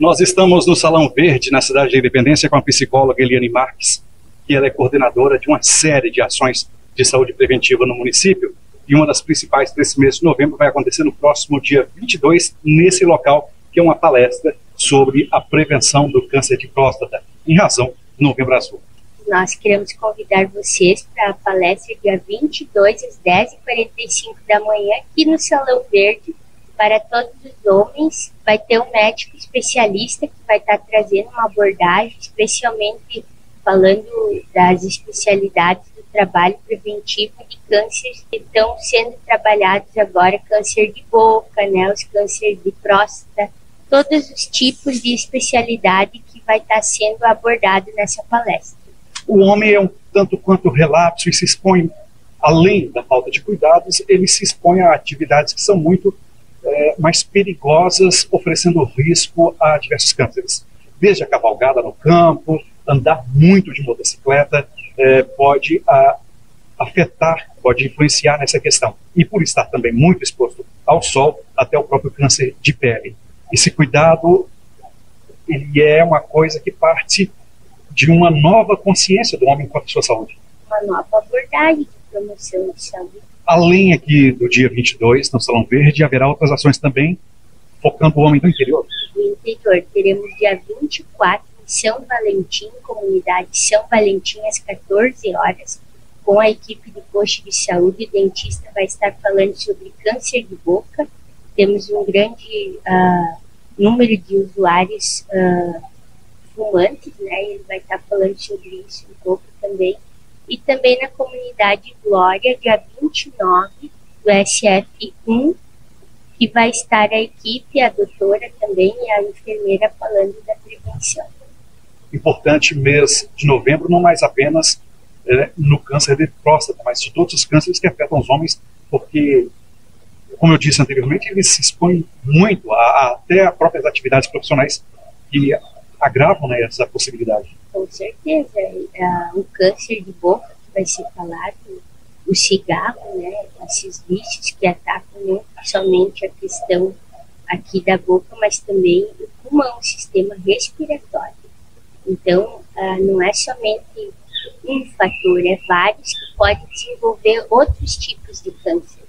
Nós estamos no Salão Verde, na cidade de Independência, com a psicóloga Eliane Marques, que ela é coordenadora de uma série de ações de saúde preventiva no município. E uma das principais desse mês de novembro vai acontecer no próximo dia 22, nesse local, que é uma palestra sobre a prevenção do câncer de próstata, em razão do Novembro Azul. Nós queremos convidar vocês para a palestra dia 22 às 10h45 da manhã aqui no Salão Verde, para todos os homens. Vai ter um médico especialista que vai estar trazendo uma abordagem, especialmente falando das especialidades do trabalho preventivo de cânceres que estão sendo trabalhados agora, câncer de boca, né, os cânceres de próstata, todos os tipos de especialidade que vai estar sendo abordado nessa palestra. O homem é um tanto quanto relapso e se expõe, além da falta de cuidados, ele se expõe a atividades que são muito é, mais perigosas, oferecendo risco a diversos cânceres. Desde a cavalgada no campo, andar muito de motocicleta é, pode a, afetar, pode influenciar nessa questão. E por estar também muito exposto ao sol, até o próprio câncer de pele. Esse cuidado, ele é uma coisa que parte de uma nova consciência do homem com a sua saúde. Uma nova abordagem de promoção de saúde Além aqui do dia 22, no Salão Verde, haverá outras ações também focando o homem do interior. Interior, teremos dia 24 em São Valentim, comunidade São Valentim, às 14 horas, com a equipe de posto de saúde. O dentista vai estar falando sobre câncer de boca. Temos um grande uh, número de usuários uh, fumantes, né? Ele vai estar falando sobre isso um pouco também e também na comunidade Glória, dia 29 do SF1, que vai estar a equipe, a doutora também e a enfermeira falando da prevenção. Importante mês de novembro, não mais apenas é, no câncer de próstata, mas de todos os cânceres que afetam os homens, porque, como eu disse anteriormente, eles se expõem muito a, a, até a próprias atividades profissionais que agravam né, essa possibilidade. Com certeza. O câncer de boca, que vai ser falado, o cigarro, né, esses bichos que atacam não somente a questão aqui da boca, mas também o pulmão, o sistema respiratório. Então, uh, não é somente um fator, é vários que podem desenvolver outros tipos de câncer.